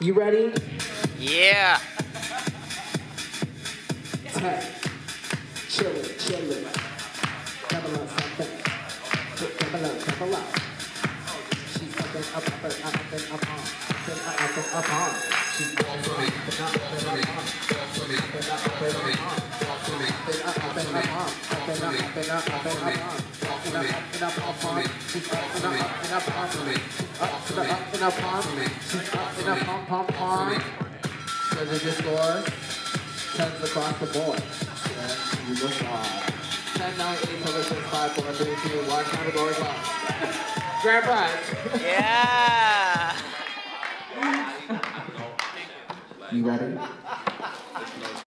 You ready? Yeah. Ten. Chillin', chillin'. Double up something. Double up, double up. She's up and up, up and up, up and up on. Up and up, up and up on. She's up and up, up and up, up and up on. Up and up, up and up on. Up and up, up and up on. Up and up, up and up, up and up on. Up and up, up and up, up on. She's up and up, Up and up, up and up on. She's up and up, pom, pom, pom. So just score tens across the board. And you look on. 10, 9, 8, 7, 6, 5, 4, 3, 2, 1. Time to go as well. Grand prize. Yeah. You ready?